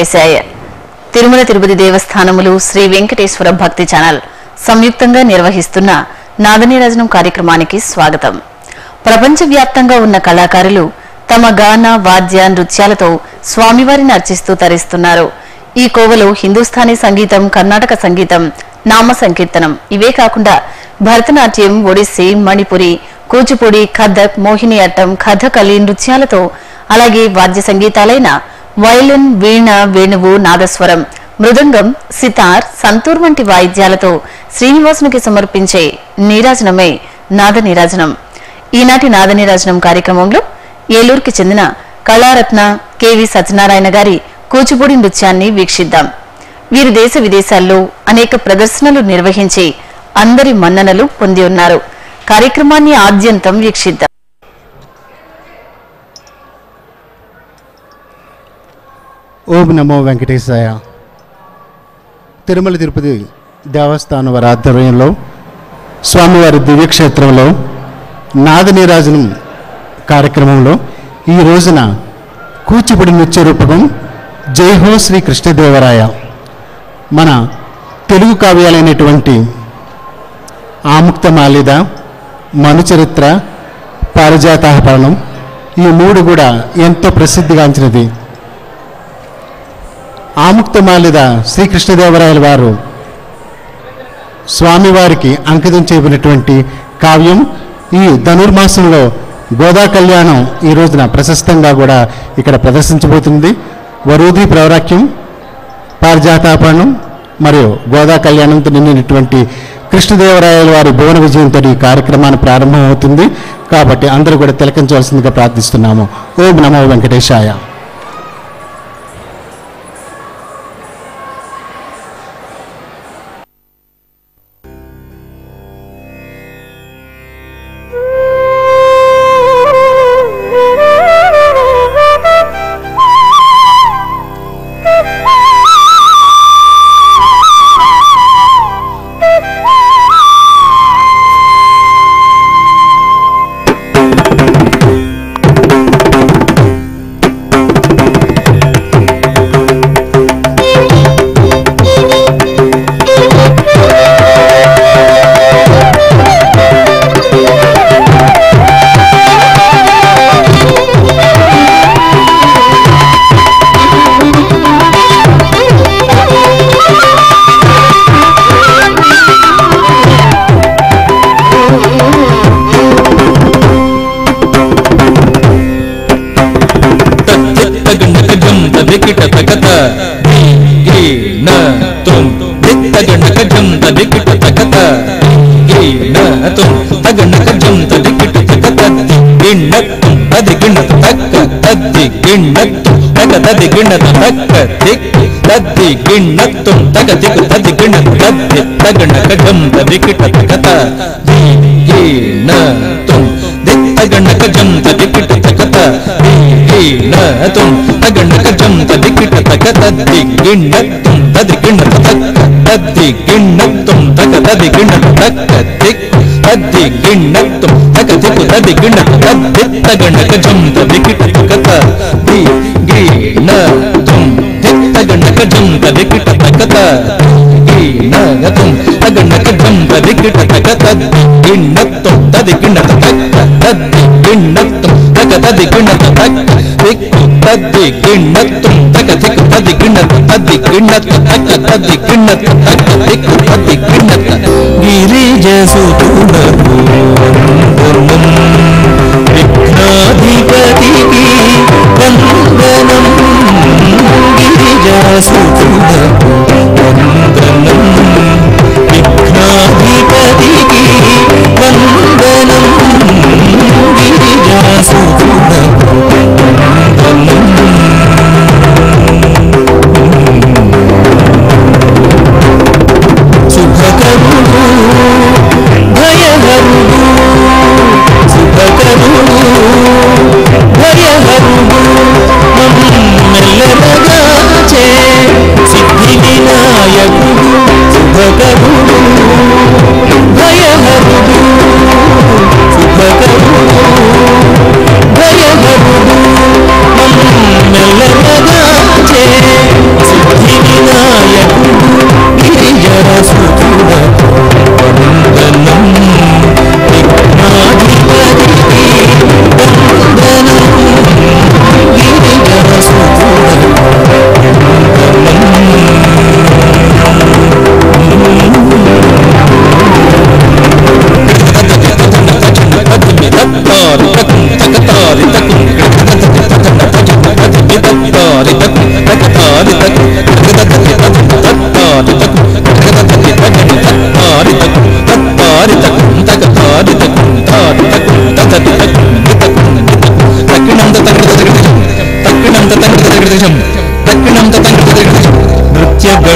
చేశాయి. తిరుమల తిరుపతి దేవస్థానములు శ్రీ వెంకటేశ్వర భక్తి ఛానల్ సంయుక్తంగా నిర్వహిస్తున్న నాదనీరాజనం కార్యక్రమానికి స్వాగతం. ప్రపంచవ్యాప్తంగా ఉన్న కళాకారులు తమ గాన వాద్య నృత్యాలతో స్వామివారిని అర్చిస్తూ తరిస్తున్నారు. ఈ కోవలో హిందుస్థానీ సంగీతం కర్ణాటక సంగీతం నామ సంకీర్తనం ఇవే కాకుండా భరతనాట్యం ఒడిస్సీ మణిపురి కూచిపూడి కథక్ మోహిని అట్టం కథకళి నృత్యాలతో అలాగే వాద్య సంగీతాలైన వయలిన్ వీణ వేణువు నాదస్వరం మృదంగం సితార్ సంతూర్ వంటి వాయిద్యాలతో శ్రీనివాసునికి సమర్పించే నీరాజనమే నాద నీరాజనం ఈనాటి నాద నీరాజనం కార్యక్రమంలో ఏలూరుకి చెందిన కళారత్న కెవి సత్యనారాయణ గారి కూచిపూడి నృత్యాన్ని వీక్షిద్దాం. వీరు దేశ విదేశాల్లో అనేక ప్రదర్శనలు నిర్వహించి అందరి మన్ననలు పొంది ఉన్నారు. కార్యక్రమాన్ని ఆద్యంతం వీక్షిద్దాం. ఓం నమో వెంకటేశాయ. తిరుమల తిరుపతి దేవస్థానం వారి ఆధ్వర్యంలో స్వామివారి దివ్యక్షేత్రంలో నాదనీరాజనం కార్యక్రమంలో ఈ రోజున కూచిపూడి నృత్య రూపకం జైహో శ్రీ కృష్ణదేవరాయ మన తెలుగు కావ్యాలైనటువంటి ఆముక్త మాలిద మనుచరిత్ర పారిజాతాహపరణం ఈ మూడు కూడా ఎంతో ప్రసిద్ధిగాంచినది. ఆముక్తమాలిద శ్రీకృష్ణదేవరాయల వారు స్వామివారికి అంకితం చేయబడినటువంటి కావ్యం ఈ ధనుర్మాసంలో గోదా కళ్యాణం ఈ రోజున ప్రశస్తంగా కూడా ఇక్కడ ప్రదర్శించబోతుంది వరూధి ప్రవరాక్యం పారిజాతాపణం మరియు గోదా కళ్యాణంతో నిండినటువంటి కృష్ణదేవరాయల వారి భువన విజయంతో ఈ కార్యక్రమాన్ని ప్రారంభమవుతుంది. కాబట్టి అందరూ కూడా తిలకించవలసిందిగా ప్రార్థిస్తున్నాము. ఓం నమో వెంకటేశాయ. Jesús.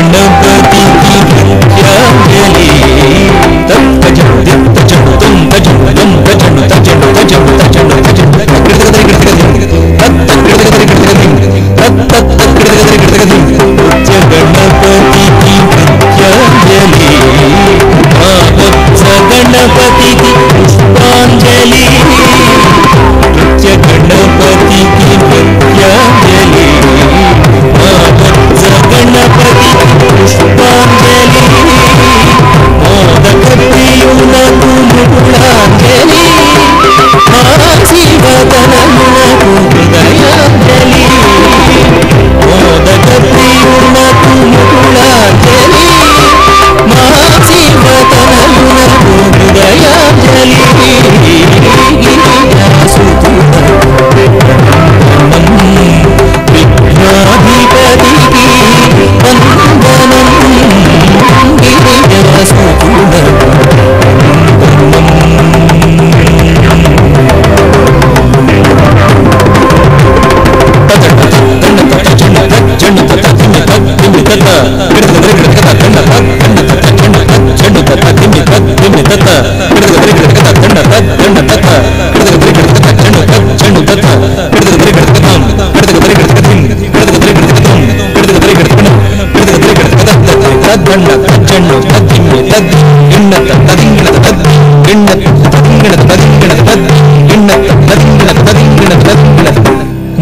నృత్య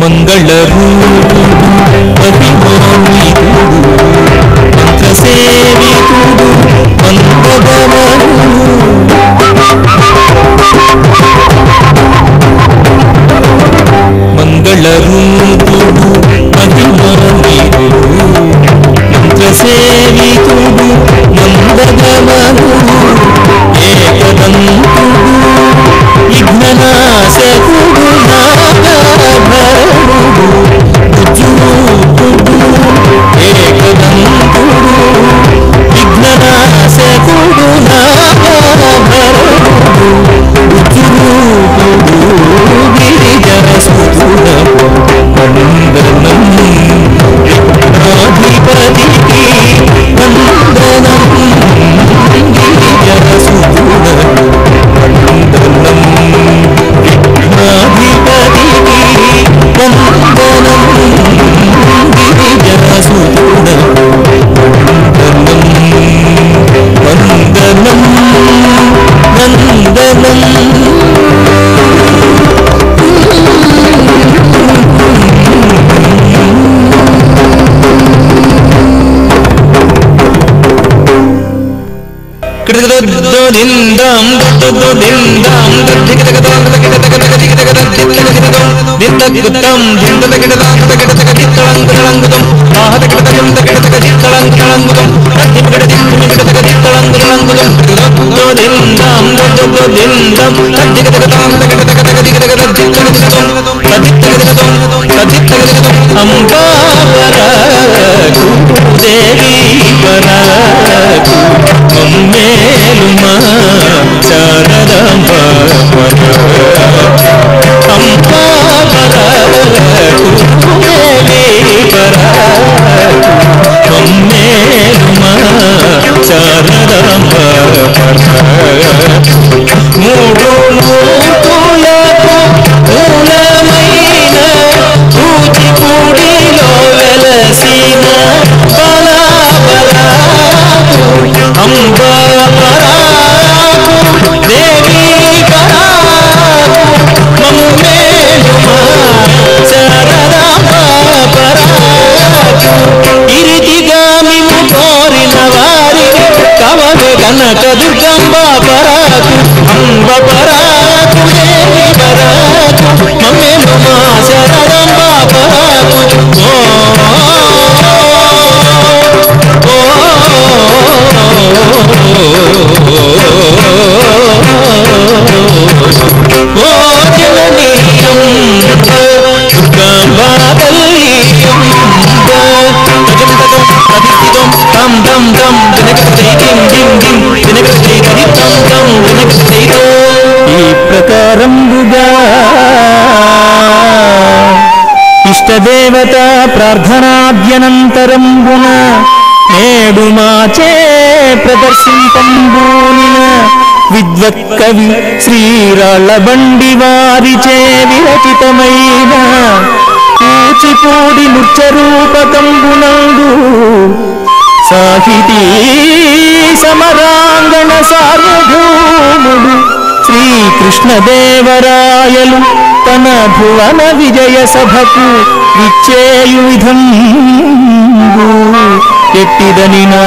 మంగళరూపుడు అభిమానితుడు మంత్రసేవితుడు మంత్రగమనుడు మంగళరూపుడు అభిమానితుడు మంత్రసేవితుడు దిందం దత్తు దిందం దత్తికతకదం దత్తకితకతకతికతకతకితకతం దిత్తకుతం దిందతకితదాం దత్తకితకతికలం కలంగుతం ఆహతకితకం దత్తకితకతికలం కలంగుతం దత్తికతకితకతికలం కలంగుతం దత్తు దిందం దత్తు దిందం దత్తికతకదాం దత్తకితకతకతికతకతం ಸದಿತ್ತಗದೋ ಸದಿತ್ತಗದೋ ಅಂಬಾವರ ದೇವೀವರ ಮೇಲುಮ ಚಾರದಂಬ ಅಂಬಾ మూడు మూర్తులకు మూలమైన కూచిపూడిలో వెలసిన బలాబలాకు అంబాబలాకు దేవి పరాకు మమ్మేలుమా శారదాంబపరాకు ఇరిటిగా మిము కవలు కనక దుర్గంబ పరాకు అంబ పరాకు దేవి పరాకు మమ్మేలు మా శరణంబ పరాకు దం దం దం దినకృతై దిం దిం dum dum. దిం దం దం దినకృతై ఈ ప్రకారంబుగా ఇష్టదేవత ప్రార్థనాభ్యనంతరంబున నేడు మాచే ప్రదర్శింపంబూనిన విద్వత్ కవి శ్రీరాళ్ళబండి వారిచే విరచితమైన కూచిపూడి నృత్య రూపకంబునందు సాహితీ సమరాంగణ సార్వభౌముడు శ్రీకృష్ణదేవరాయలు తన భువన విజయ సభకు విచ్చేయు విధంబు ఎట్టిదని నా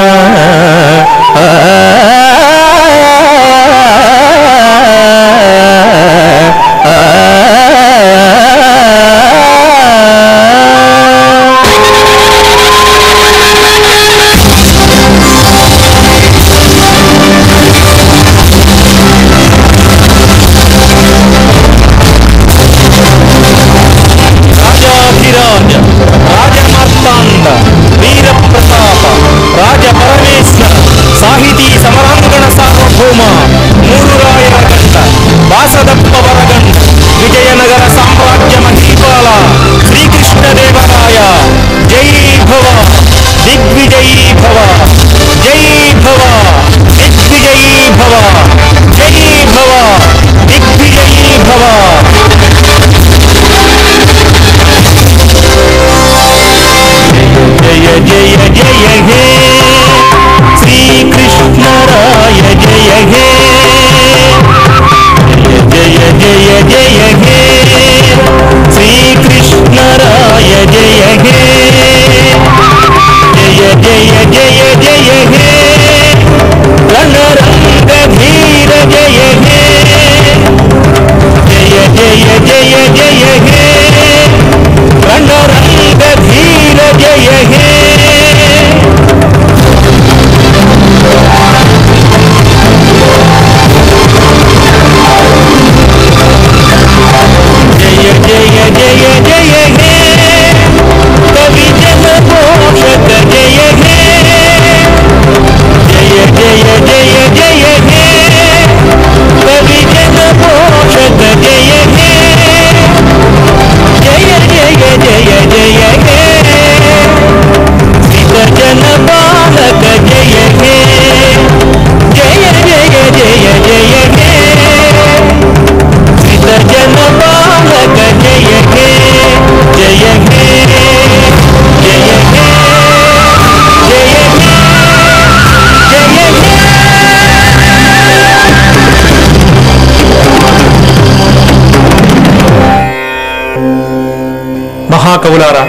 మహాకవులారా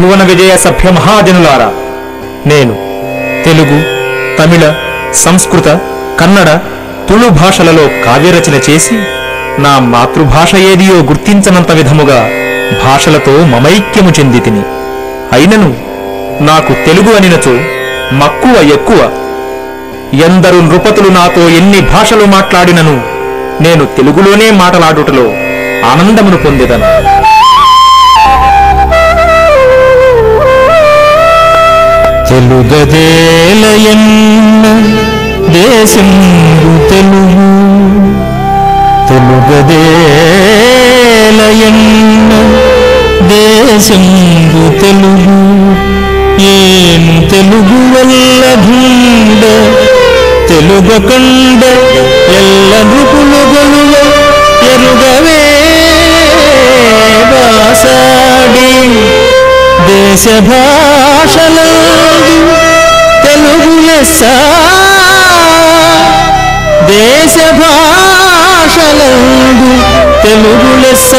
భువన విజయ సభ్య మహాజనులారా నేను తెలుగు తమిళ సంస్కృత కన్నడ తుళు భాషలలో కావ్యరచన చేసి నా మాతృభాష ఏదియో గుర్తించనంత విధముగా భాషలతో మమైక్యము చెంది తిని అయినను నాకు తెలుగు అనినచో మక్కువ ఎక్కువ. ఎందరు నృపతులు నాతో ఎన్ని భాషలు మాట్లాడినను నేను తెలుగులోనే మాటలాడుటలో ఆనందమును పొందేదను. తెలుగదేలయన్న దేశంబు తెలుగు. తెలుగదేలయన్న దేశంబు తెలుగు. ఏను తెలుగు వల్ల భూడ తెలుగు కండ ఎల్ల నృపులు గలువ ఎరుగవే బాసాడి. దేశభా భాషలు తెలుగు లెస్స దేశ భాషలు తెలుగు లెస్స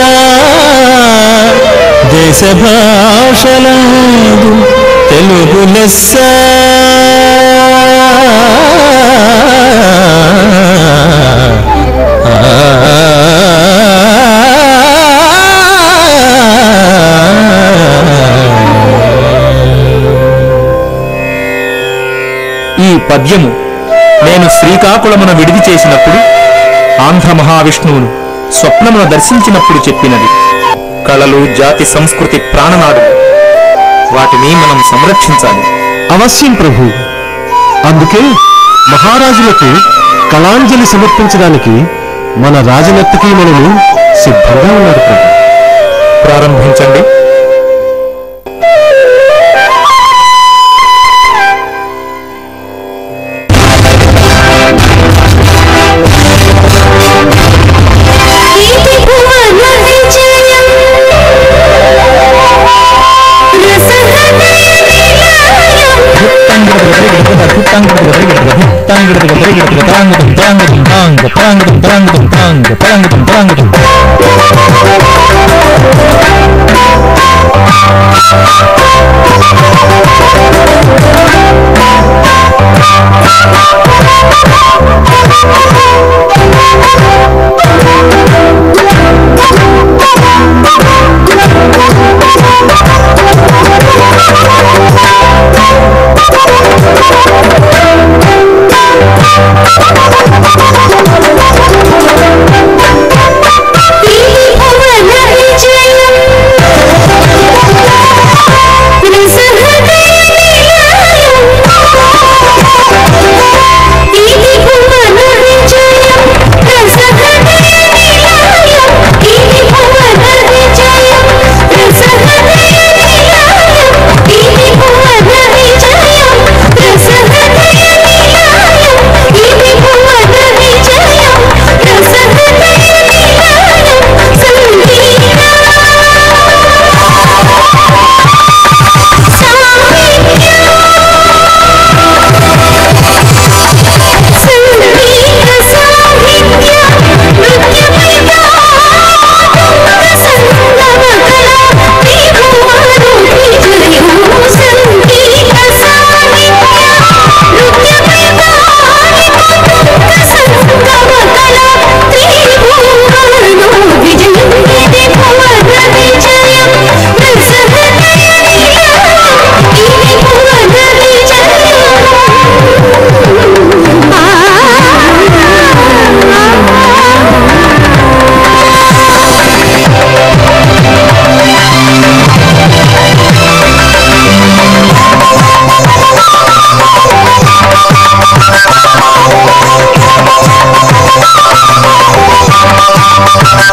దేశ భాషలు తెలుగు లెస్స Ah పద్యము. నేను శ్రీకాకుళమున విడిది చేసినప్పుడు ఆంధ్ర మహావిష్ణువును స్వప్నమున దర్శించినప్పుడు చెప్పినది. కళలు జాతి సంస్కృతి ప్రాణనాడు. వాటిని మనం సంరక్షించాలి. అవశ్యం ప్రభు. అందుకే మహారాజులకు కళాంజలి సమర్పించడానికి మన రాజనర్తకీమణులు సిద్ధంగా ఉన్నారు ప్రభు. ప్రారంభించండి.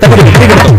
தப்பிக்க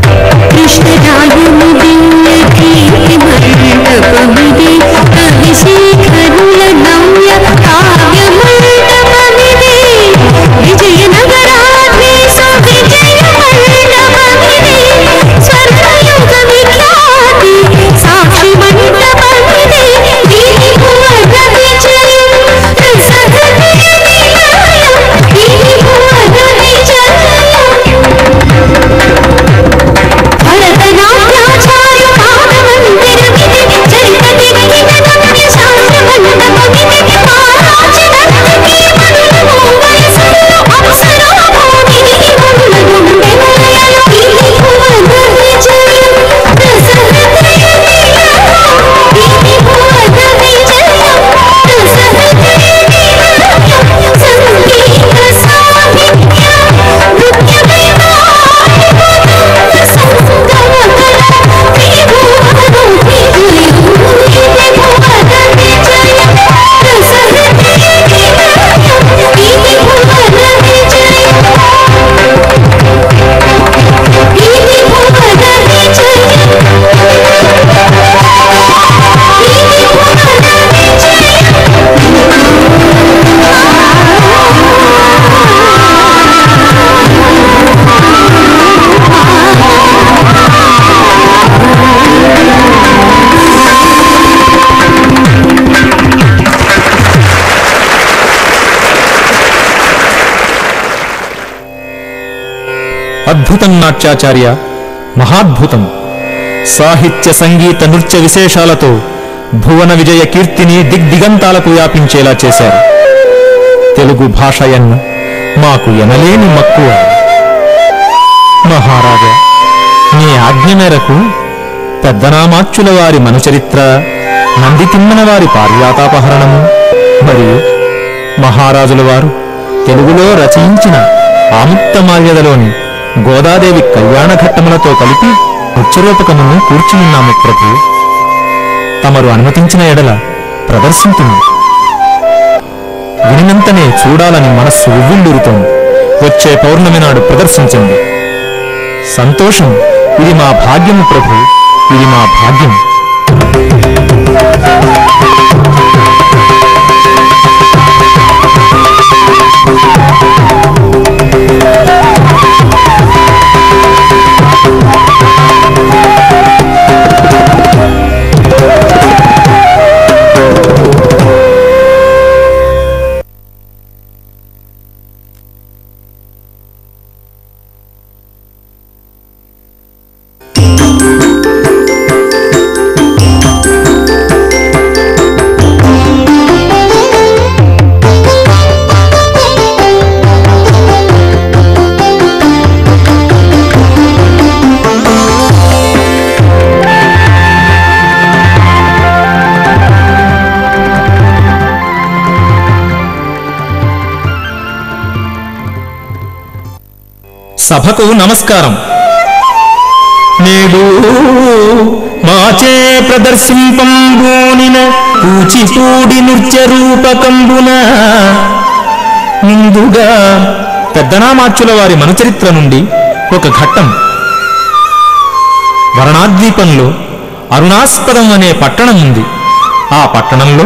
అద్భుతం నాట్యాచార్య. మహాద్భుతం. సాహిత్య సంగీత నృత్య విశేషాలతో భువన విజయ కీర్తిని దిగ్దిగంతాలకు వ్యాపించేలా చేశారు. తెలుగు భాష ఎన్న మాకు ఎనలేని మక్కువ. మహారాజా నీ ఆజ్ఞ మేరకు పెద్దనామాచ్యుల వారి మనుచరిత్ర నందితిమ్మన వారి పార్యాతాపహరణము మరియు మహారాజుల వారు తెలుగులో రచయించిన ఆముక్తమాల్యదలోని గోదాదేవి కళ్యాణ ఘట్టములతో కలిపి నృత్యరూపకమును కూర్చునున్నాము ప్రభు. తమరు అనుమతించిన ఎడల ప్రదర్శించింది వినినంతనే చూడాలని మనస్సు ఉవ్విళ్ళూరుతోంది. వచ్చే పౌర్ణమి నాడు ప్రదర్శించండి. సంతోషం ఇది మా భాగ్యము ప్రభు ఇది మా భాగ్యం సభకు నమస్కారం. నేడు మాచే ప్రదర్శింపంబూనిన కూచిపూడి నృత్య రూపకంబున ముందుగా పెద్దనామాచ్యుల వారి మనుచరిత్ర నుండి ఒక ఘట్టం. వరణాద్వీపంలో అరుణాస్పదం అనే పట్టణం ఉంది. ఆ పట్టణంలో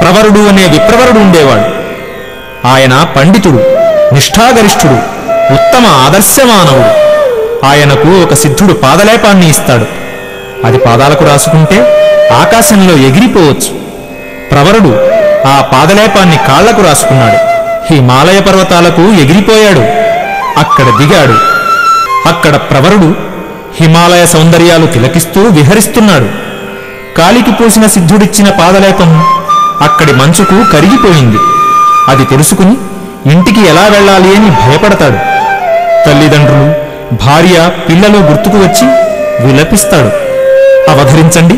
ప్రవరుడు అనే విప్రవరుడు ఉండేవాడు. ఆయన పండితుడు నిష్ఠాగరిష్ఠుడు. ఉత్తమ ఆదర్శమానవుడు. ఆయనకు ఒక సిద్ధుడు పాదలేపాన్ని ఇస్తాడు. అది పాదాలకు రాసుకుంటే ఆకాశంలో ఎగిరిపోవచ్చు. ప్రవరుడు ఆ పాదలేపాన్ని కాళ్ళకు రాసుకున్నాడు. హిమాలయ పర్వతాలకు ఎగిరిపోయాడు. అక్కడ దిగాడు. అక్కడ ప్రవరుడు హిమాలయ సౌందర్యాలు తిలకిస్తూ విహరిస్తున్నాడు. కాలికి పూసిన సిద్ధుడిచ్చిన పాదలేపం అక్కడి మంచుకు కరిగిపోయింది. అది తెలుసుకుని ఇంటికి ఎలా వెళ్ళాలి అని భయపడతాడు. తల్లిదండ్రులు భార్య పిల్లలు గుర్తుకు వచ్చి విలపిస్తాడు. అవధరించండి.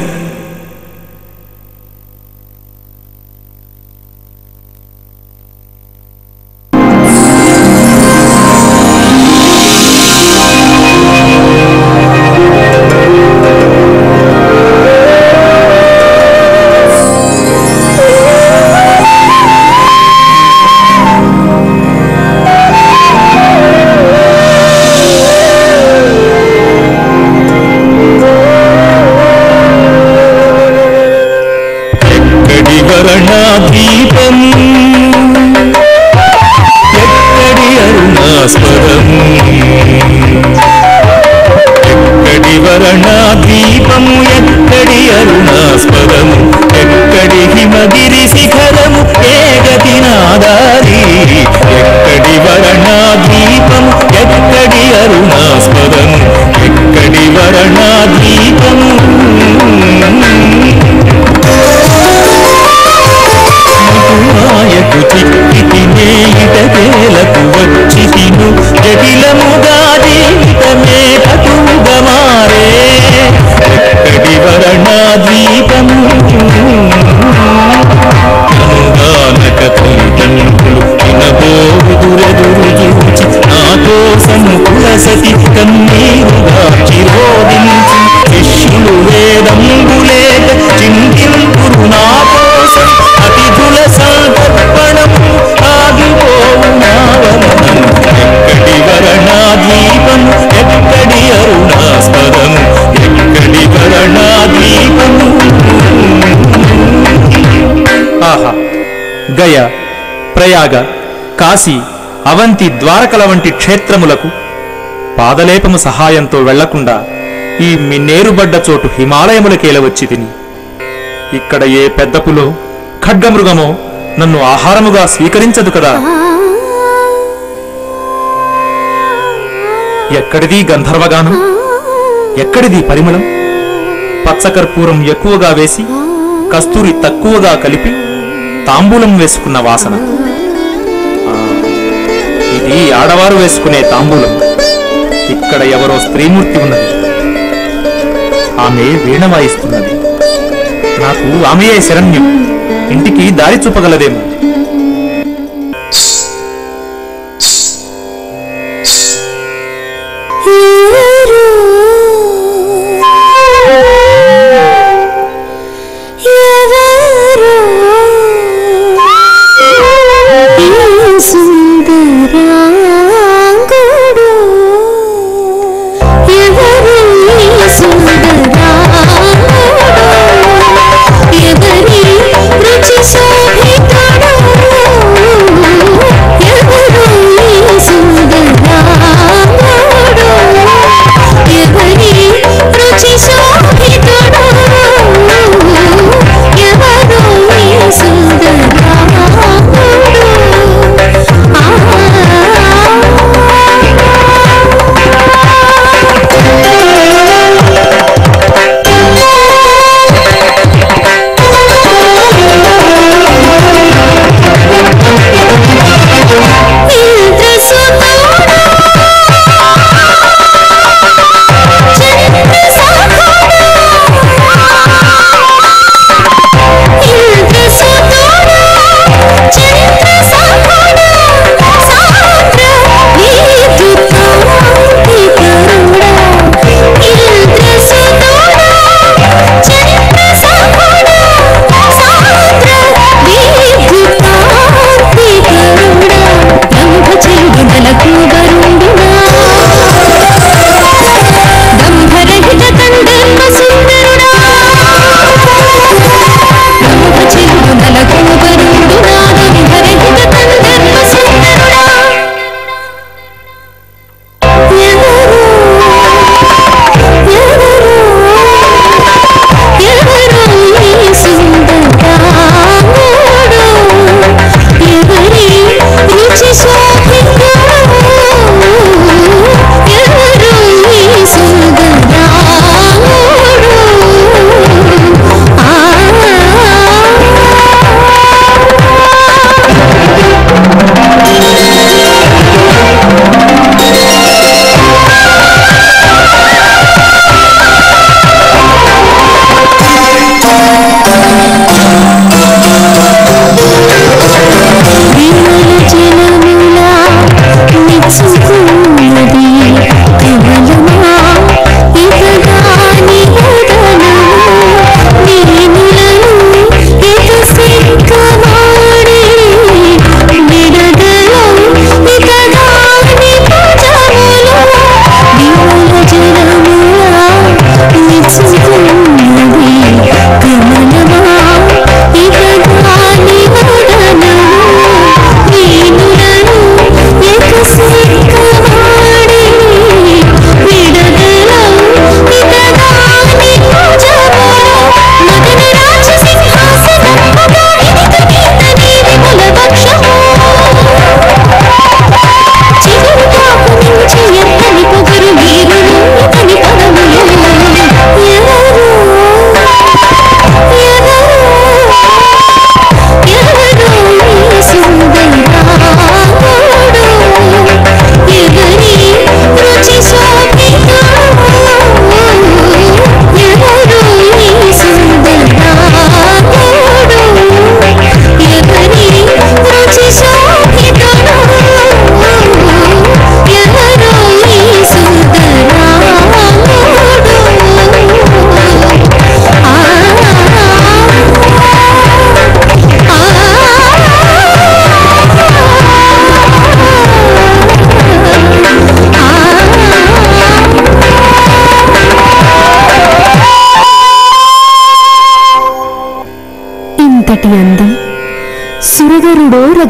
అవంతి ద్వారకల వంటి క్షేత్రములకు పాదలేపము సహాయంతో వెళ్ళకుండా ఈ మిన్నేరుబడ్డ చోటు హిమాలయములకేల వచ్చి తిని. ఇక్కడ ఏ పెద్దపులో ఖడ్గమృగమో నన్ను ఆహారముగా స్వీకరించదు కదా. ఎక్కడిది గంధర్వగానం? ఎక్కడిది పరిమళం? పచ్చకర్పూరం ఎక్కువగా వేసి కస్తూరి తక్కువగా కలిపి తాంబూలం వేసుకున్న వాసన. ఈ ఆడవారు వేసుకునే తాంబూలం. ఇక్కడ ఎవరో స్త్రీమూర్తి ఉన్నది. ఆమె వీణ వాయిస్తున్నది. నాకు ఆమెయే శరణ్యం. ఇంటికి దారి చూపగలదేమో.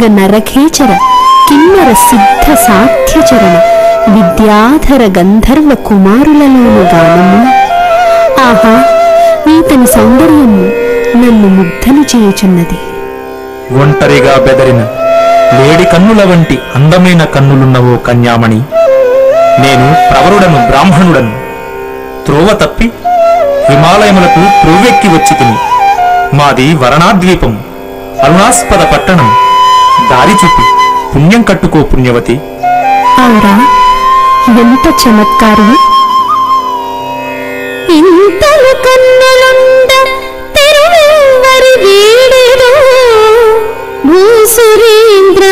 సురగరుడోరగ నరఖేచర కిన్నర సిద్ధ సాధ్యచరణ విద్యాధర గంధర్వ కుమారులలోను గానము. ఆహా ఈతని సౌందర్యము నన్ను ముగ్ధను చేయుచున్నది. ఒంటరిగా బెదరిన వేడి కన్నుల వంటి అందమైన కన్నులున్నవో కన్యామణి నేను ప్రవరుడను బ్రాహ్మణుడను. త్రోవ తప్పి హిమాలయములకు త్రోవెక్కి వచ్చి తిని మాది వరణాద్వీపం అరుణాస్పద పట్టణం దారి చూపి. పుణ్యం కట్టుకో పుణ్యవతి. ఔరా ఎంత చమత్కారం. ఇంతలు కన్నులుండ తెరువెవ్వరి వీడెదో భూసురేంద్ర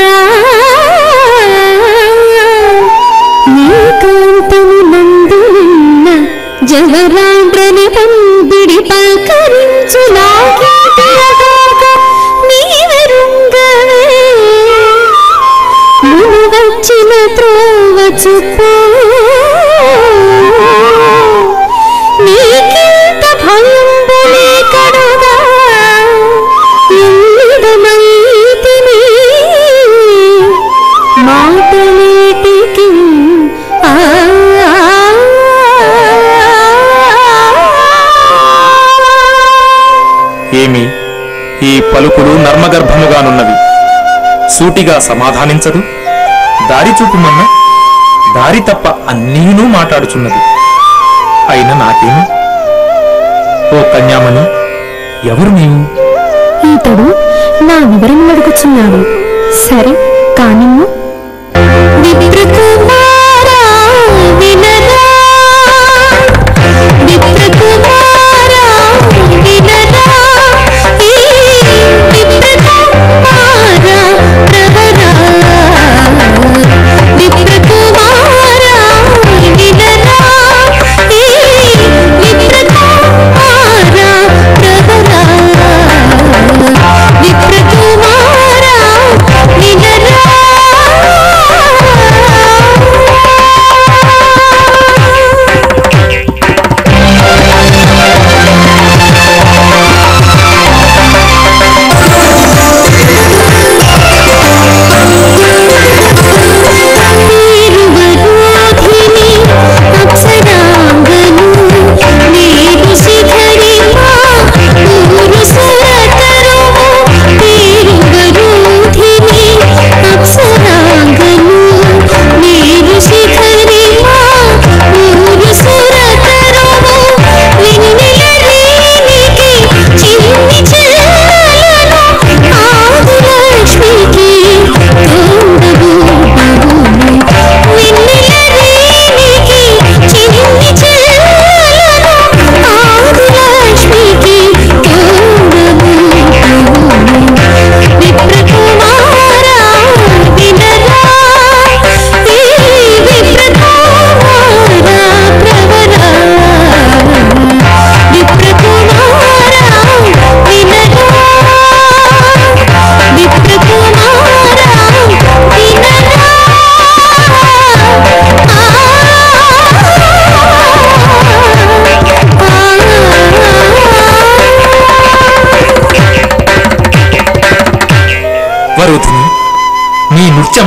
నీకాంతము నందు నిన్న జవరాండ్రని పందిడి పలకరించులా త్రోవ చూపు నీకింత భయంబులే కడగా ఎన్నిదమైతిని? మాటలేటికి ఏమి? ఈ పలుకులు నర్మగర్భముగానున్నవి సూటిగా సమాధానించదు. దారి చూపుమన్న దారి తప్ప అన్నీనూ మాట్లాడుచున్నది. అయిన నాకేమి? ఓ కన్యామణి ఎవరు నీవు? ఇతడు నా వివరం అడుగుచున్నాడు. సరే కానీ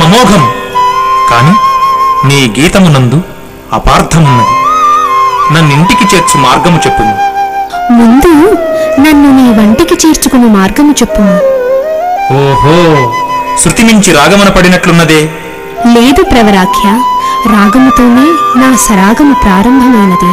అమోఘం. కాని నీ గీతమునందు అపార్థమున్నది. నన్నింటికి చేర్చు మార్గము చెప్పుము. ముందు నన్ను నీ వంటికి చేర్చుకుని మార్గము చెప్పుము. ఓహో శృతి మించి రాగమన పడినట్లున్నదే. లేదు ప్రవరాఖ్య రాగముతోనే నా సరాగము ప్రారంభమైనది.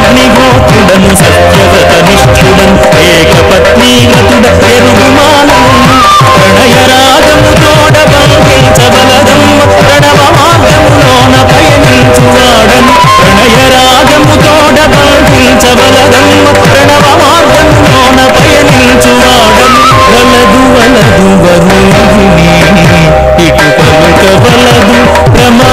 అగ్నిహోత్రుడను సత్యవత నిష్ఠుడను ఏకపత్నీలతుడ పెరుగుమాలను ప్రణయరాగము తోడ బంధించబలదమ్మ ప్రణవ మార్గములోన పయనించువాడను ప్రణయరాగము తోడ ప్రణవ మార్గములోన పయనించువాడను వలదు వలదు వరుణిని ఇటు పలుక వలదు ప్రమా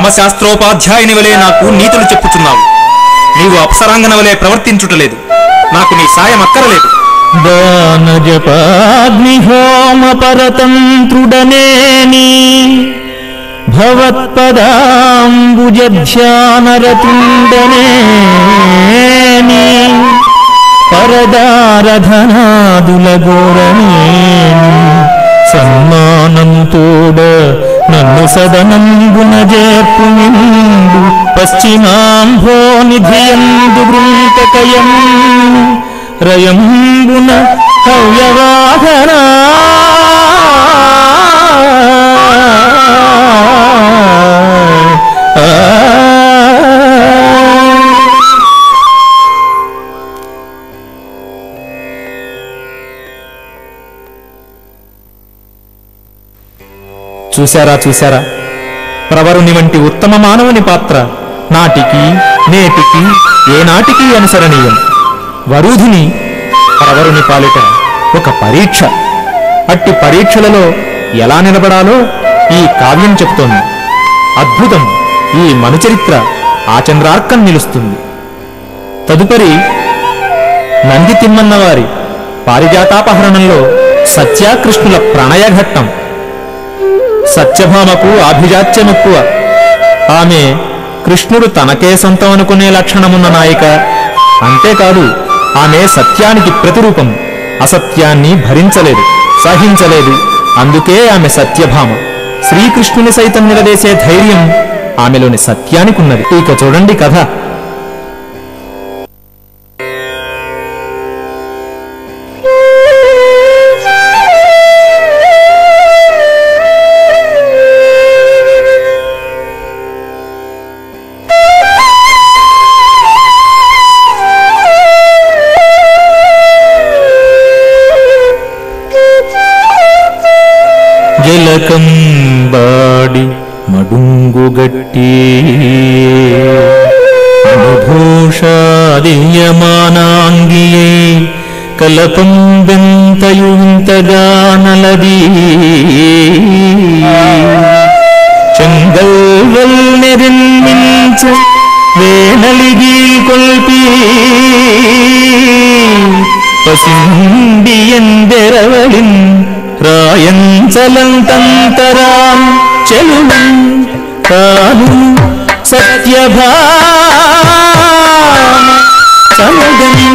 ధర్మశాస్త్రోపాధ్యాయుని వలె నాకు నీతులు చెప్పుచున్నావు. నీవు అప్సరాంగన వలె ప్రవర్తించుటలేదు. నాకు నీ సాయం అక్కరలేదు. దానజపాగ్నిహోమ భవత్పదాంబుజధ్యానరతుండనేని పరదారధనాదుల గోరనేని సన్మానముతోడ నన్ను సదనంబున జేర్పు నిండు పశ్చిమాంభో నిధియందు బృంకకయం రయంబున హవ్యవాహనా. చూశారా చూశారా? ప్రవరుని వంటి ఉత్తమ మానవుని పాత్ర నాటికి నేటికి ఏనాటికి అనుసరణీయం. వరుధిని ప్రవరుని పాలిట ఒక పరీక్ష. అట్టి పరీక్షలలో ఎలా నిలబడాలో ఈ కావ్యం చెప్తోంది అద్భుతం! ఈ మనుచరిత్ర ఆచంద్రార్కం నిలుస్తుంది. తదుపరి నంది తిమ్మన్నవారి పారిజాతాపహరణంలో సత్యాకృష్ణుల ప్రణయఘట్టం. సత్యభామకు ఆభిజాత్యమెక్కువ ఆమె కృష్ణుడు తనకే సొంతం అనుకునే లక్షణమున్న నాయిక. అంతేకాదు ఆమె సత్యానికి ప్రతిరూపం అసత్యాన్ని భరించలేదు సహించలేదు. అందుకే ఆమె సత్యభామ. శ్రీకృష్ణుని సైతం నిలదేసే ధైర్యం ఆమెలోని సత్యానికున్నది. ఇక చూడండి కథ. Cơm చెలు కాను సత్యభా సముదం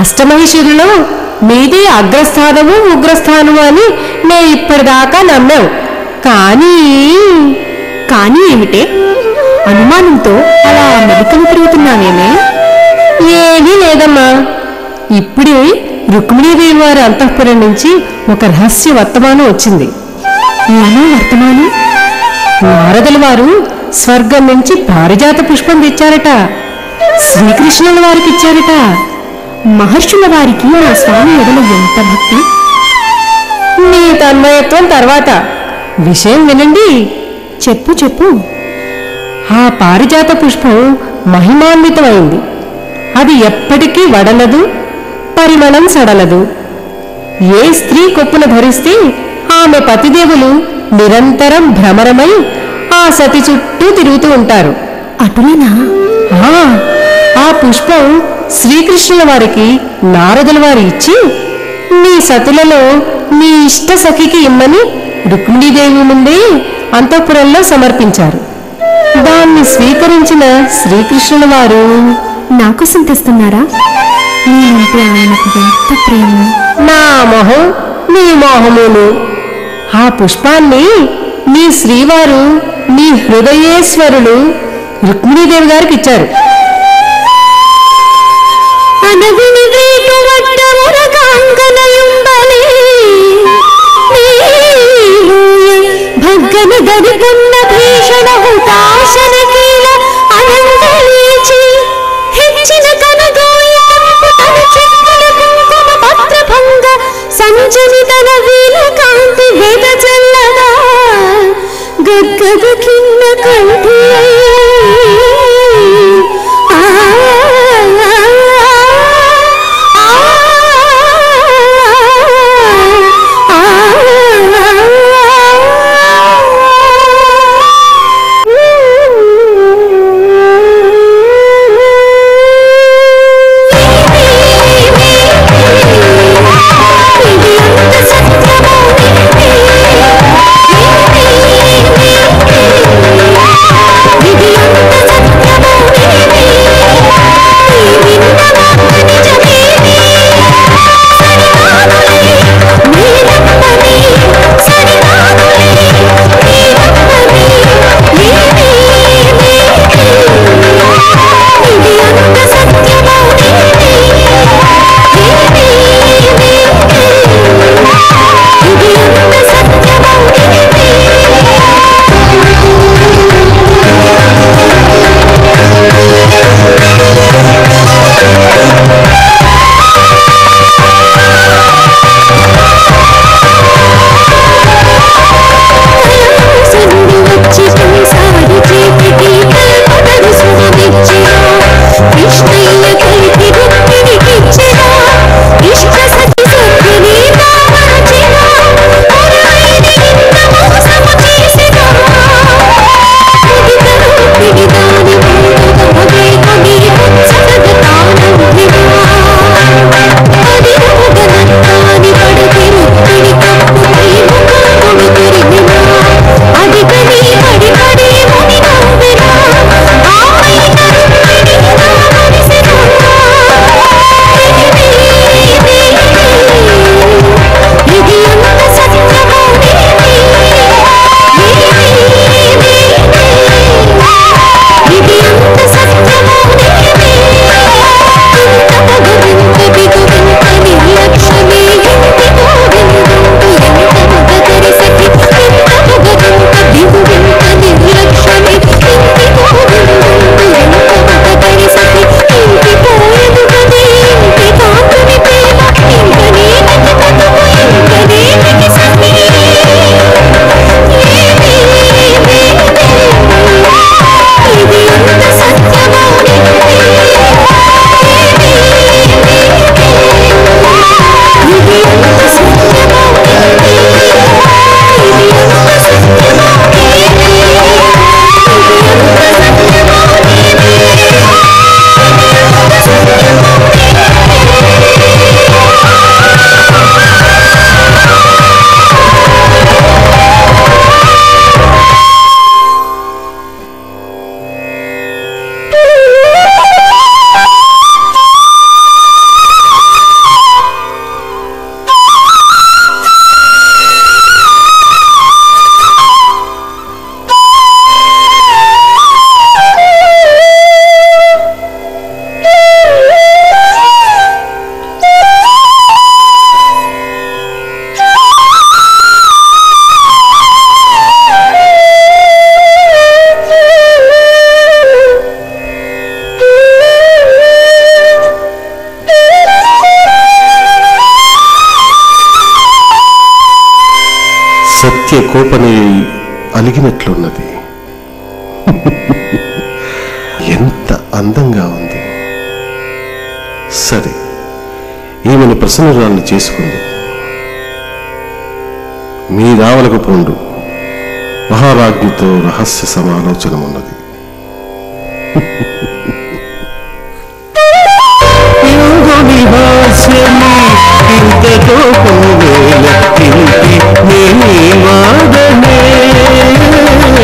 అష్టమహిషులలో మీది అగ్రస్థానము ఉగ్రస్థానము అని నే ఇప్పటిదాకా నమ్మావు. కానీ కానీ ఏమిటే? అనుమానంతో అలా మెలికలు తిరుగుతున్నావేమే? ఏమీ లేదమ్మా. ఇప్పుడే రుక్మిణీదేవి వారి అంతఃపురం నుంచి ఒక రహస్య వర్తమానం వచ్చింది. ఏమో వర్తమానం? నారదుల వారు స్వర్గం నుంచి పారిజాత పుష్పం తెచ్చారట. శ్రీకృష్ణుల వారికి ఇచ్చారట. మహర్షుల వారికి నా స్వామి ఎడల ఎంత భక్తి? మీ తన్మయత్వం తర్వాత. విషయం వినండి. చెప్పు చెప్పు. ఆ పారిజాత పుష్పం మహిమాన్వితమైంది. అది ఎప్పటికీ వడలదు పరిమళం సడలదు. ఏ స్త్రీ కొప్పున ధరిస్తే ఆమె పతిదేవులు నిరంతరం భ్రమరమై ఆ సతి చుట్టూ తిరుగుతూ ఉంటారు. అటులేనా ఆ, ఆ పుష్పం శ్రీకృష్ణుల వారికి నారదుల వారు ఇచ్చి నీ సతులలో నీ ఇష్ట సఖికి ఇమ్మని రుక్మిణీదేవి ముందే అంతఃపురంలో సమర్పించారు. దాన్ని స్వీకరించిన శ్రీకృష్ణుల వారు తెస్తున్నారా? నేనంటే ఆయనకు ఎంత ప్రేమ. నా మొహం నీ మోహమును. ఆ పుష్పాన్ని నీ శ్రీవారు నీ హృదయేశ్వరులు రుక్మిణీదేవి గారికి ఇచ్చారు. ಭಗ್ಗನ ಗರಿಗನ್ನ ಭೀಷಣ ಹುತಾಶನ ಕೀಲ ಅನಂತಲೀಚಿ ಹೆಚ್ಚಿನ ಕನಗೋಯ ತನ ಚೆಕ್ಕಲ ಕುಂಕುಮ ಪತ್ರ ಭಂಗ ಸಂಚನಿತನ ವೀಲ ಕಾಂತಿ ಭೇದ ಚೆಲ್ಲದ ಗಗ್ಗದ ಕಿನ್ನ ಕಂಠಿಯೇ ఇది అలిగినట్లున్నది ఎంత అందంగా ఉంది. సరే ఈమెను ప్రసన్నరాలను చేసుకుంది మీ రావలకు పోండు మహారాజ్ఞితో రహస్య సమాలోచన ఉన్నది.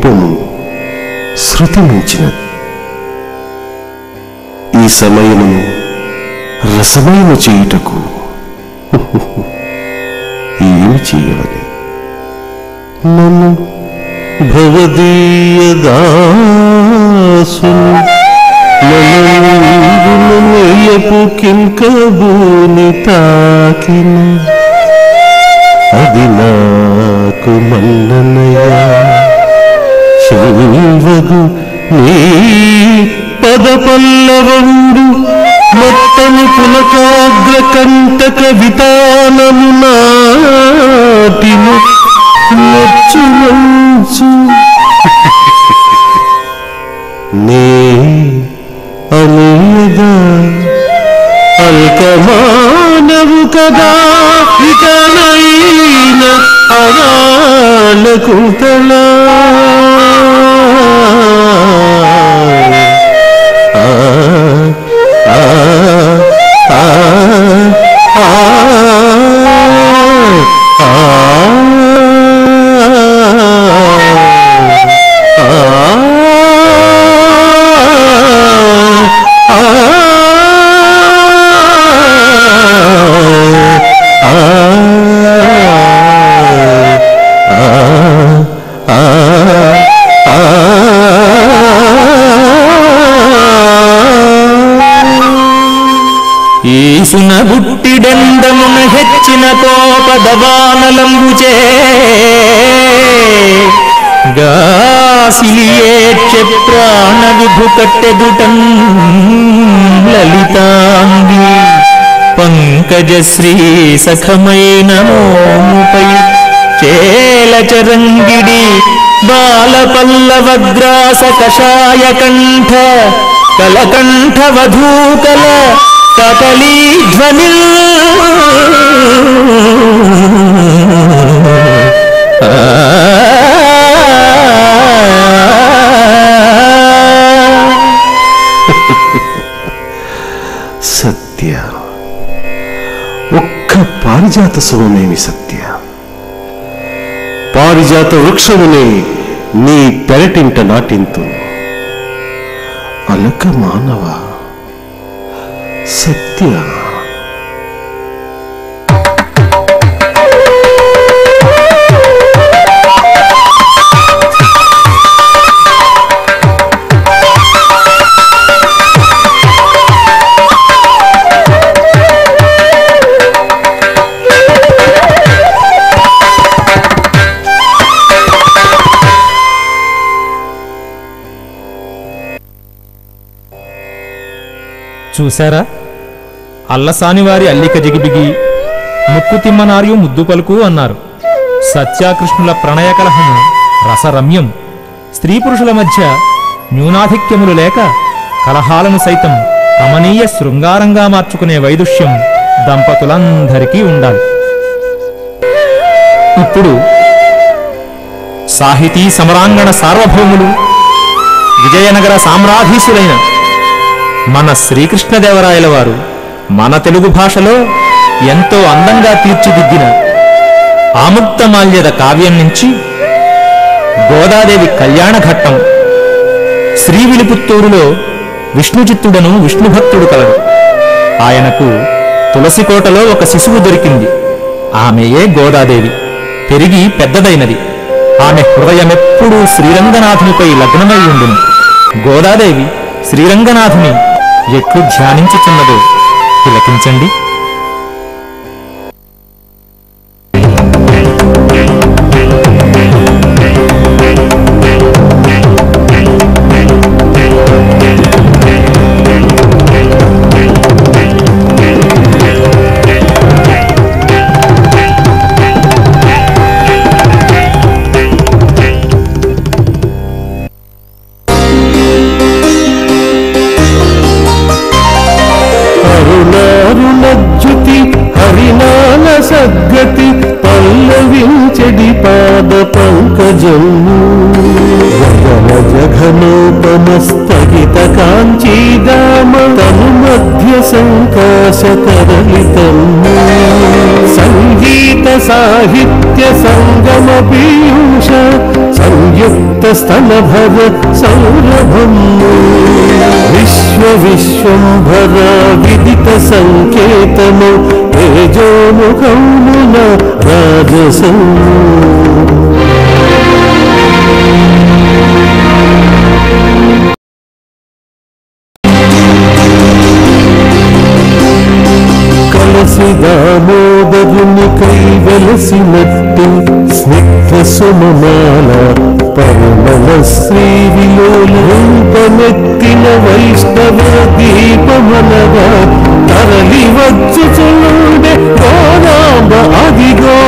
కోపము శృతి మించినది ఈ సమయము రసమైన చేయుటకు ఏమి చేయవని నన్ను భవదీయదాసు మనయపు కింకబూని తాకిన అది నాకు మన్ననయా? శివగు నీ పద పల్లవండు మొత్తము పులకాగ్ర కంటక వితానము నాటిను. నచ్చు మంచు నే అనేదా అల్కమానవు కదా. ఇకనైన అరాలకు తలా ఈసున బుట్టిడెందమున హెచ్చిన కోపదవానలంబుచే గాసిలియేక్ష ప్రాణ విభు కట్టెదుటం లలితాంగి పంకజశ్రీ సఖమైన మోముపై చేలచరంగిడి బాలపల్లవగ్రాస కషాయ కంఠ కలకంఠ వధూకల ధ్వని సత్య. ఒక్క పారిజాత సుమమేమి సత్య? పారిజాత వృక్షమునే నీ పెరటింట నాటింతు అలక మానవా సత్య. అల్లసానివారి అల్లిక జిగిబిగి ముక్కు తిమ్మనార్యు ముద్దు పలుకు అన్నారు. సత్యాకృష్ణుల ప్రణయ కలహము రసరమ్యం. స్త్రీ పురుషుల మధ్య న్యూనాధిక్యములు లేక కలహాలను సైతం రమణీయ శృంగారంగా మార్చుకునే వైదుష్యం దంపతులందరికీ ఉండాలి. ఇప్పుడు సాహితీ సమరాంగణ సార్వభౌములు విజయనగర సామ్రాధీశులైన మన శ్రీకృష్ణదేవరాయల వారు మన తెలుగు భాషలో ఎంతో అందంగా తీర్చిదిద్దిన ఆముక్తమాల్యద కావ్యం నుంచి గోదాదేవి కళ్యాణ ఘట్టం శ్రీవిలిపుత్తూరులో విష్ణుచిత్తుడను విష్ణుభక్తుడు కలడు. ఆయనకు తులసికోటలో ఒక శిశువు దొరికింది. ఆమెయే గోదాదేవి. పెరిగి పెద్దదైనది. ఆమె హృదయమెప్పుడూ శ్రీరంగనాథునిపై లగ్నమై ఉండును. గోదాదేవి శ్రీరంగనాథుని ఎట్లు ధ్యానించుచున్నదో తిలకించండి जघनोपमस्तगितकाञ्चीदाम काञ्चीदामवध्य सङ्गीतसाहित्यसङ्गमपीयूष सङ्गीतसाहित्यसङ्गमपीष सौरभम् विश्वविश्वम्भरा विश्वविश्वम्भरागिदितसङ्केतम तेजोमुखौ मुन राजसम् వెలసినట్టు స్నిగ్ధ సుమమాల పరిమళ శ్రీ విలోలంపమెత్తిన వైష్ణవ దీపమనగా తరలి వచ్చుచుండే గోదాంబ అదిగో.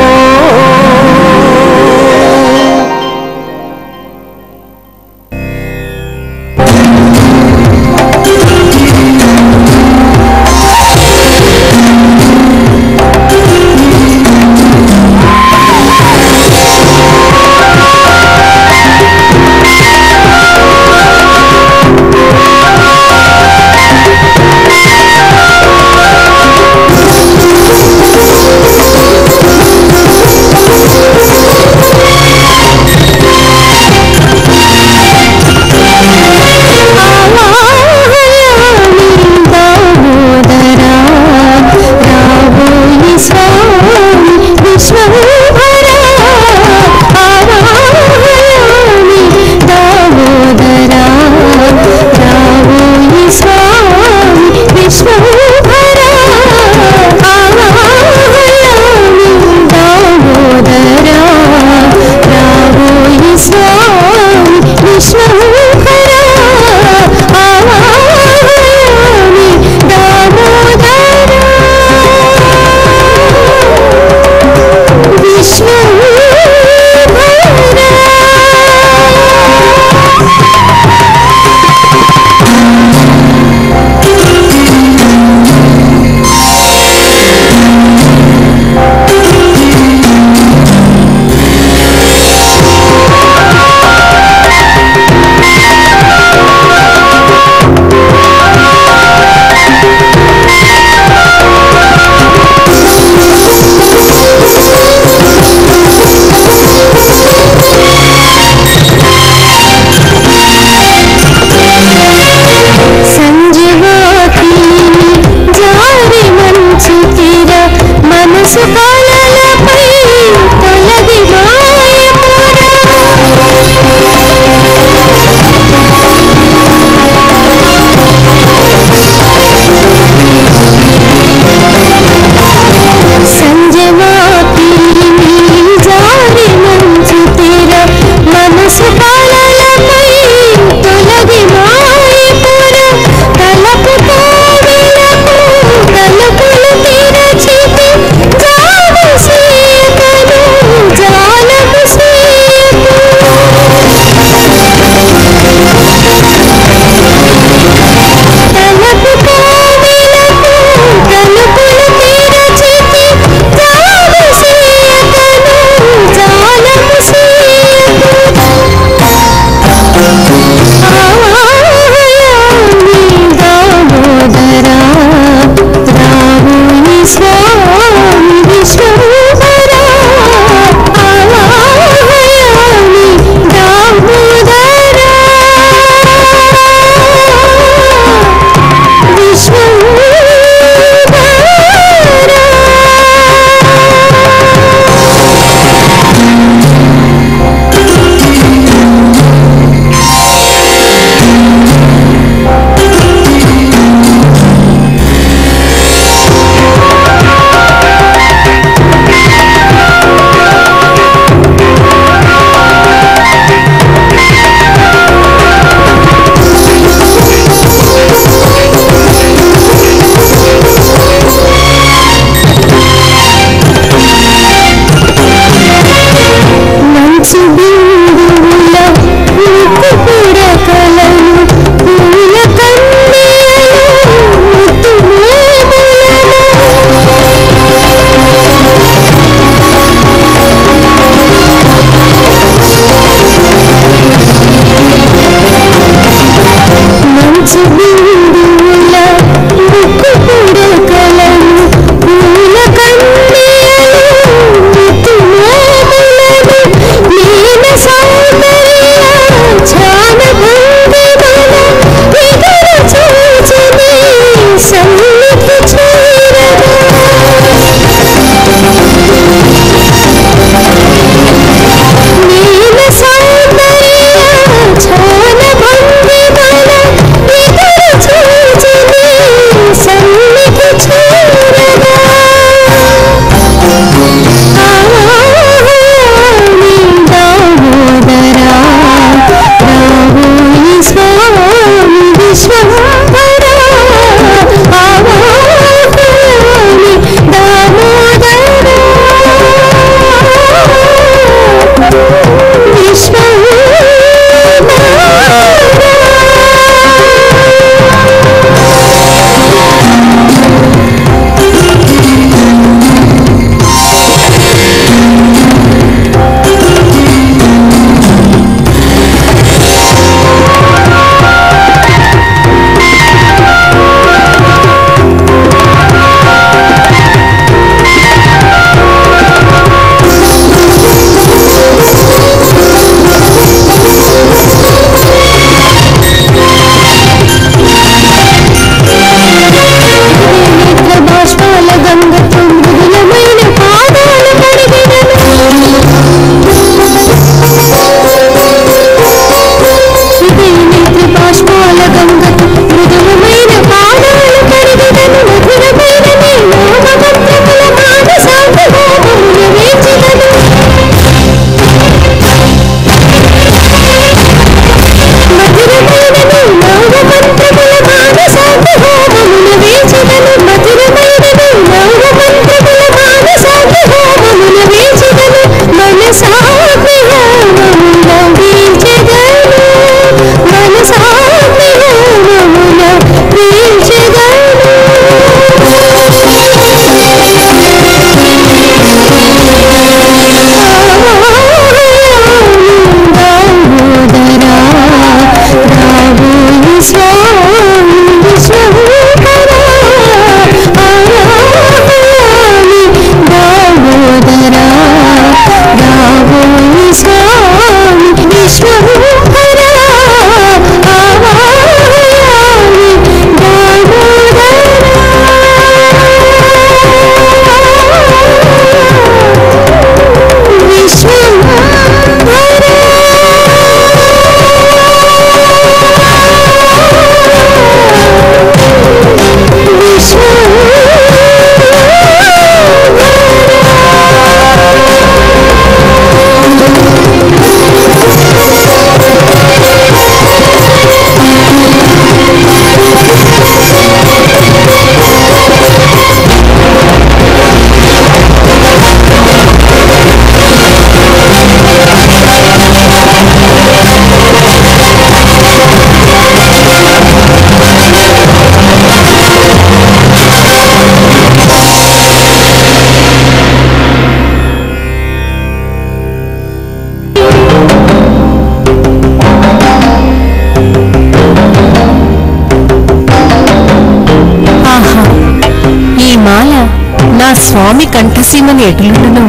స్వామి కంఠసీమని ఎటులుండును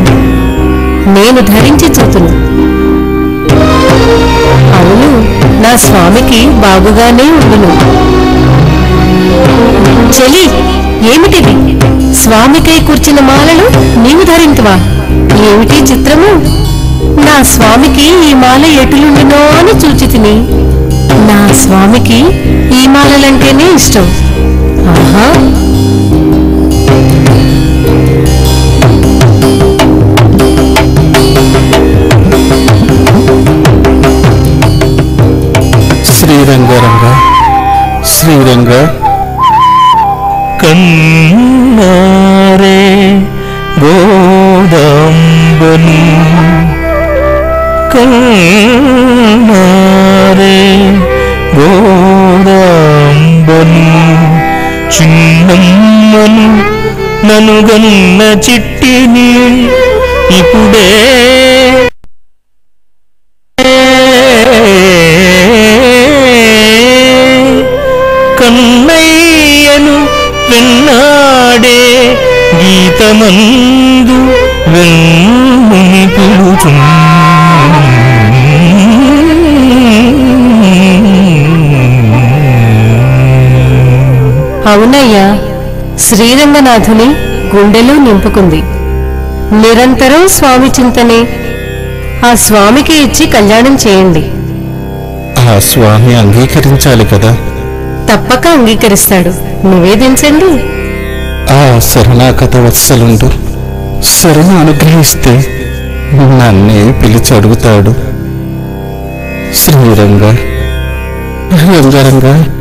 నేను ధరించి చూతును అవును నా స్వామికి బాగుగానే ఉండును. చెలి ఏమిటిది? స్వామికై కూర్చిన మాలలు నీవు ధరింతువా? ఏమిటి చిత్రము? నా స్వామికి ఈ మాల ఎటులుండునో అని చూచితిని నా స్వామికి ఈ మాలలంటేనే ఇష్టం. ఆహా శ్రీరంగరంగ శ్రీరంగ. కన్నారే గోదాంబను. కన్నారే గోదాంబను. చిన్నమ్మను నను గన్న చిట్టిని ఇప్పుడే శ్రీరంగనాథుని గుండెలో నింపుకుంది. నిరంతరం స్వామి చింతనే ఆ స్వామికి ఇచ్చి కళ్యాణం చేయండి. ఆ స్వామి అంగీకరించాలి కదా? తప్పక అంగీకరిస్తాడు. నివేదించండి. ఆ శరణాగత వత్సలుండు. శరణు అనుగ్రహిస్తే నన్నే పిలిచి అడుగుతాడు. శ్రీరంగ రంగరంగా.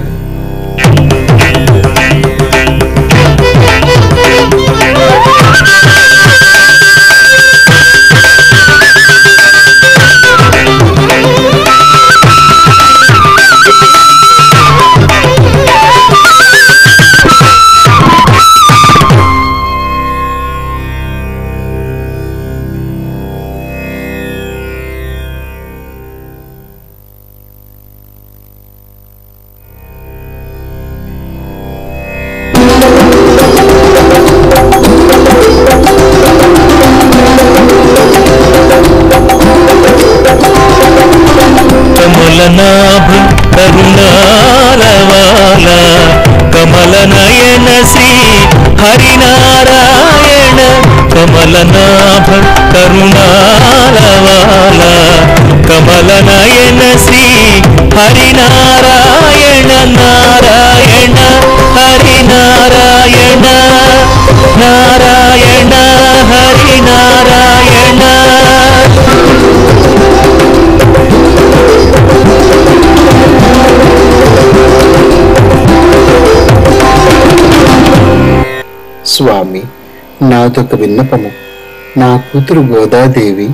కూతురు గోదాదేవి.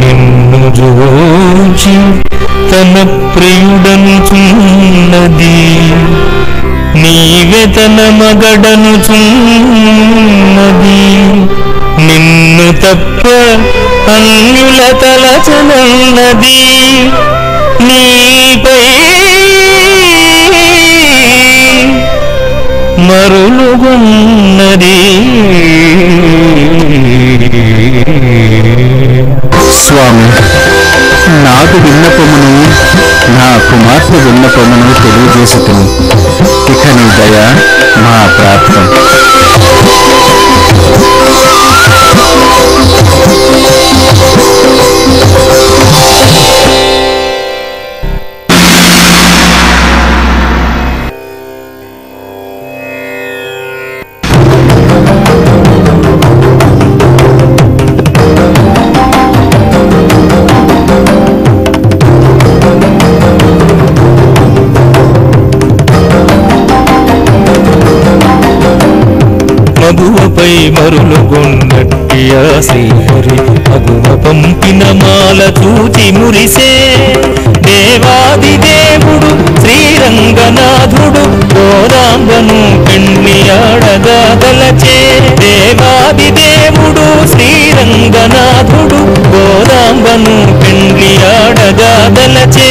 నిన్ను జోచి తన ప్రియుడను చున్నది నీవే తన మగడను చున్నది నిన్ను తప్ప అన్యుల తలచనన్నది నీపై మరులుగున్నది. స్వామి నాకు విన్నపమును నా కుమార్తె విన్నపమును తెలియజేసుకుని ఇక నీ దయ మా ప్రాప్తం. శ్రీహరి అగువ పంపిన మాల చూచి మురిసే దేవాది దేవుడు శ్రీరంగనాథుడు గోదాంబను పెండ్లి ఆడగా తలచే దేవాది దేవుడు శ్రీరంగనాథుడు గోదాంబను పెండ్లి ఆడగా తలచే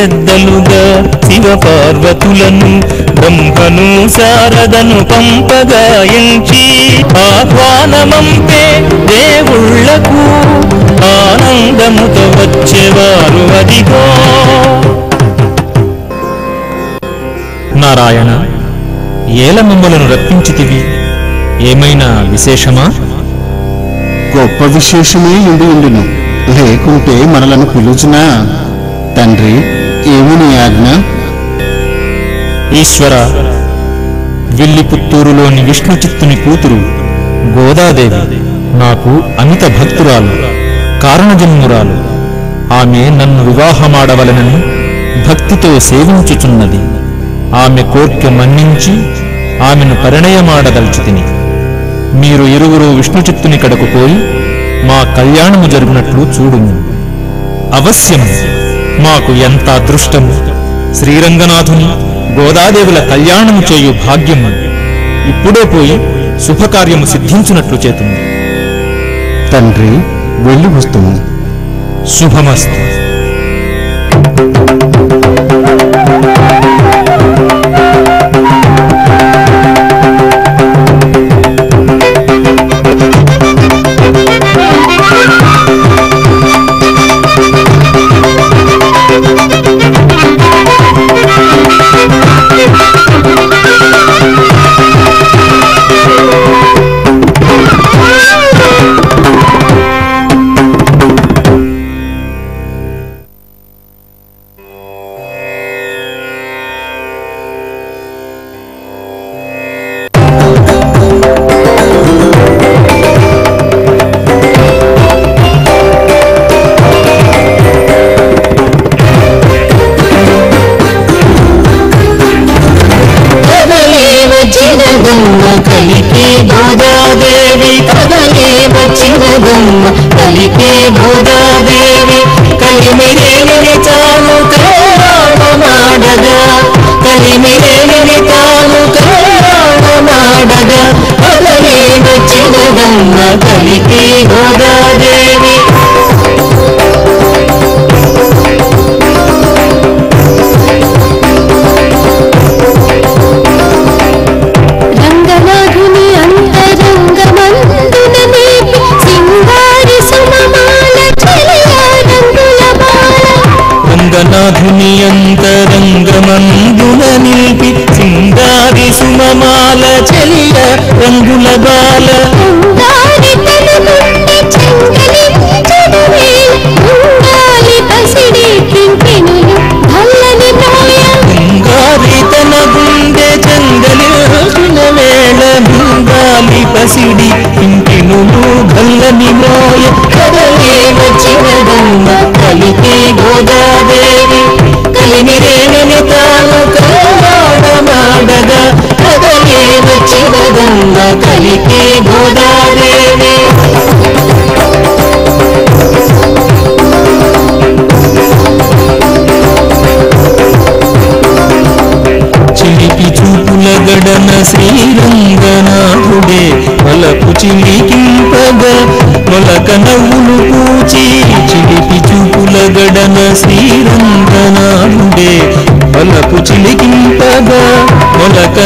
పెద్దలుగా శివ పార్వతులను బ్రహ్మను శారదను పంపగా ఎంచి ఆహ్వానమంపే దేవుళ్ళకు ఆనందముతో వచ్చేవారు అదిగో. నారాయణ ఏల మమ్మలను రప్పించితివి? ఏమైనా విశేషమా? గొప్ప విశేషమే ఉండి ఉండును. లేకుంటే మనలను పిలుచునా? తండ్రి ఏముని ఆజ్ఞ? ఈశ్వర విల్లిపుత్తూరులోని విష్ణు చిత్తుని కూతురు గోదాదేవి నాకు అమిత భక్తురాలు కారణజన్మురాలు. ఆమె నన్ను వివాహమాడవలనని భక్తితో సేవించుచున్నది. ఆమె కోర్కె మన్నించి ఆమెను పరిణయమాడదలుచుతిని. మీరు ఇరువురు విష్ణు చిత్తుని కడకు పోయి మా కళ్యాణము జరిగినట్లు చూడుము. అవశ్యం మాకు ఎంత అదృష్టము శ్రీరంగనాథుని గోదాదేవుల కళ్యాణము చేయు భాగ్యము ఇప్పుడే పోయి శుభకార్యము సిద్ధించునట్లు చేతుంది. తండ్రి వెళ్ళి వస్తుము. శుభమస్తు. పలికి గోదాదేవి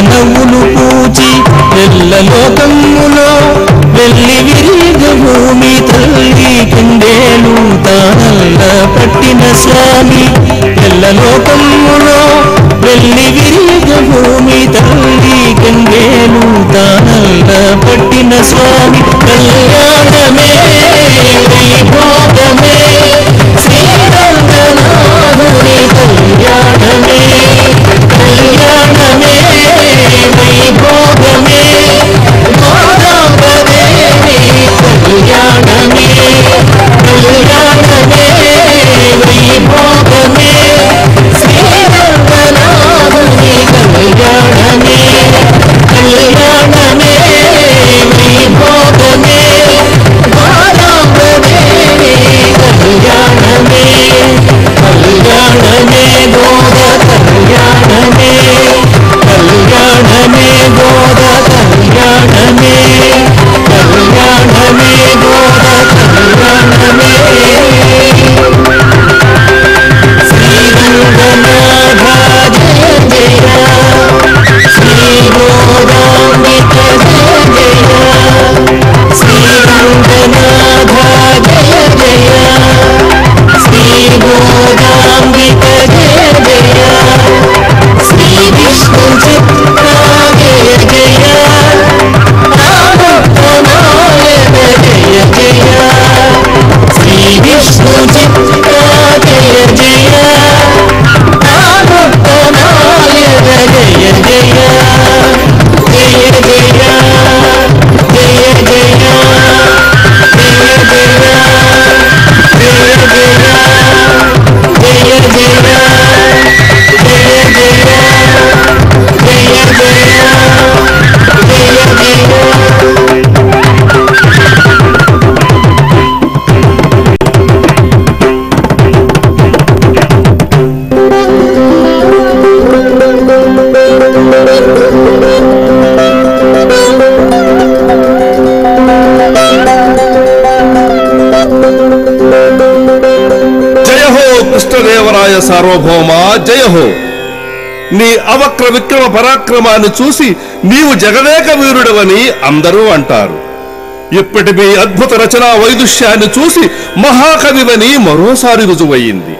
నవ్వులు పూచి ఎల్ల లోకములో వెళ్ళి విరిగ భూమి తల్లి కిందేలు తానల్ల పట్టిన స్వామి. ఎల్ల లోకములో వెళ్ళి విరిగ భూమి తల్లి కిందేలు తానల్ల పట్టిన స్వామి. కళ్యాణమే వైభోగమే శ్రీరంగనాథుని కళ్యాణమే. కళ్యాణమే కళ్యాణమే. కళ్యాణమే కళ్యాణమే సార్వభౌమ జయహో. నీ అవక్ర విక్రమ పరాక్రమాన్ని చూసి నీవు జగదేక వీరుడవని అందరూ అంటారు. ఇప్పటి మీ అద్భుత రచనా వైదుష్యాన్ని చూసి మహాకవివని మరోసారి రుజువయ్యింది.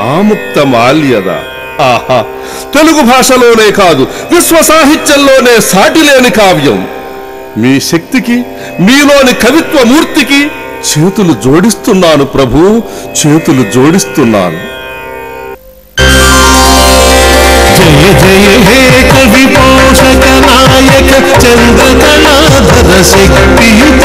ఆముక్త మాల్యద. ఆహా తెలుగు భాషలోనే కాదు విశ్వ సాహిత్యంలోనే సాటిలేని కావ్యం. మీ శక్తికి మీలోని కవిత్వ మూర్తికి చేతులు జోడిస్తున్నాను ప్రభు చేతులు జోడిస్తున్నాను. జయ జయ హే కవి పోషక నాయక చంద్రకళాధర శక్తియుత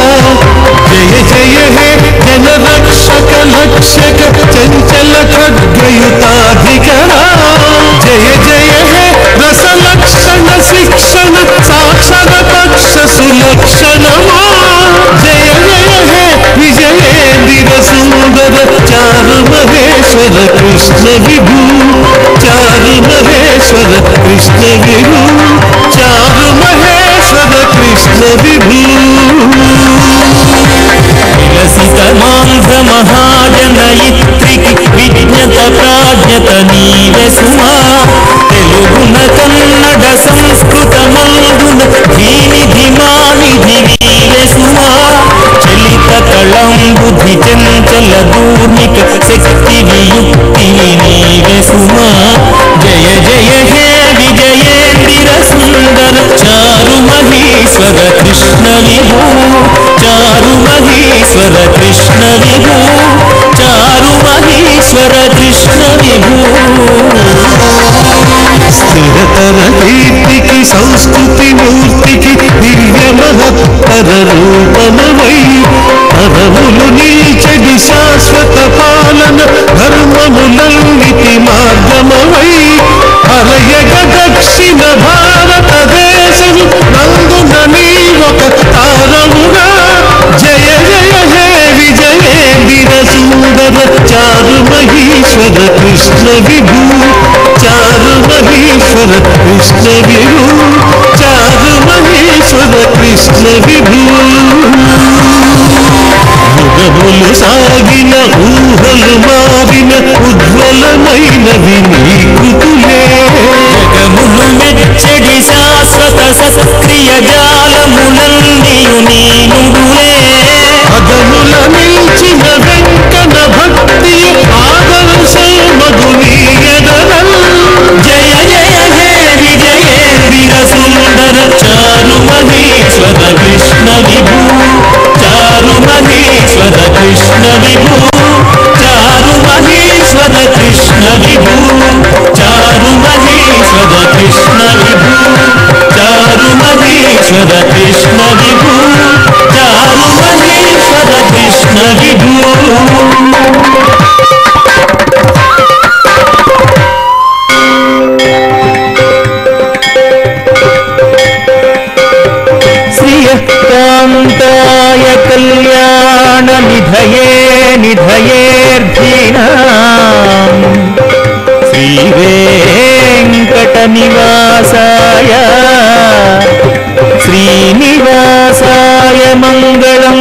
జయ జయ హే జన రక్షక లక్షక చంచల ఖడ్గయుతాధికరా జయ జయ హే రస లక్షణ శిక్షణ సాక్షర పక్ష సులక్షణమా జయ మహేశ్వర కృష్ణ విభూ చారు మహేశ్వర కృష్ణ విభూ చారు మహేశ్వర కృష్ణ విభూ విలసిత మాంధ మహాజనయిత్రికి విజ్ఞత ప్రాజ్ఞత నీవే సుమా. తెలుగున కన్నడ సంస్కృత మందున ధీనిధి మానిధి నీవే చలిత కళం బుధి చంచల దూర్మిక శక్తి వియుక్తి నీవే సుమా జయ జయ హే విజయేంద్ర సుందర చారు మహేశ్వర కృష్ణ విభూ చారు మహేశ్వర కృష్ణ విభూ చారు మహేశ్వర కృష్ణ విభూ స్థిరతర కీర్తికి సంస్కృతి మూర్తికి దివ్య మహత్తర రూపమవై పరములు నీచడి శాశ్వత పాలన ధర్మములన్నిటి మార్గమవై అలయగ దక్షిణ భారతదేశం నందున నీ ఒక తారముగా సుందర చారు మహేశ్వర కృష్ణ విభూ చారు మహేశ్వర కృష్ణ విభూ చారు మహేశ్వర కృష్ణ విభూ యుగములు సాగిన ఊహలు మారిన ఉజ్వలమైనవి నీ కృతులే జగములు మెచ్చడి శాశ్వత సక్రియ జాలములన్నీయు నీ నుడులే పదముల మించిన వెంకన భక్తి ఆదర్శమగు నీ జయ జయ హే విజయేంద్ర సుందర చారు మహేశ్వర కృష్ణ విభూ. చారు మహేశ్వర కృష్ణ విభూ. చారు మహేశ్వర కృష్ణ విభూ. చారు మహేశ్వర కృష్ణ విభూ. చారు మహేశ్వర కృష్ణ విభూ. కృష్ణ విభూ కళ్యాణ నిధయే నిధయేర్ధీనా. శ్రీవేంకట నివాసాయ శ్రీనివాసాయ మంగళం.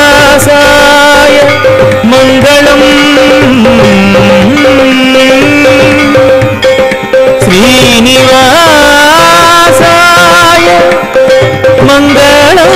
శ్రీనివాసాయ మంగళం శ్రీనివాసాయ మంగళం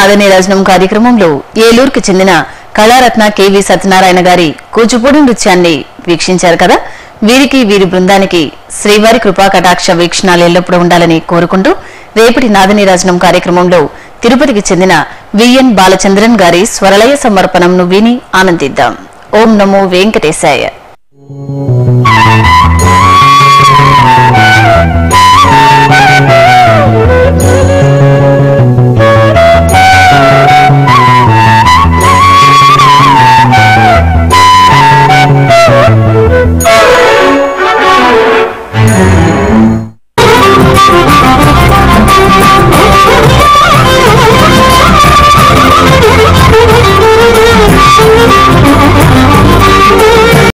ఇంతవరకు రాజనం కార్యక్రమంలో ఏలూరుకు చెందిన కళారత్న కెవి సత్యనారాయణ గారి కూచిపూడి నృత్యాన్ని వీక్షించారు కదా. వీరికి వీరి బృందానికి శ్రీవారి కృపా కటాక్ష వీక్షణాలు ఎల్లప్పుడూ ఉండాలని కోరుకుంటూ రేపటి నాదనీరాజనం కార్యక్రమంలో తిరుపతికి చెందిన విఎన్ బాలచంద్రన్ గారి స్వరలయ సమర్పణంను విని ఆనందిద్దాం. ఓం నమో వెంకటేశాయ.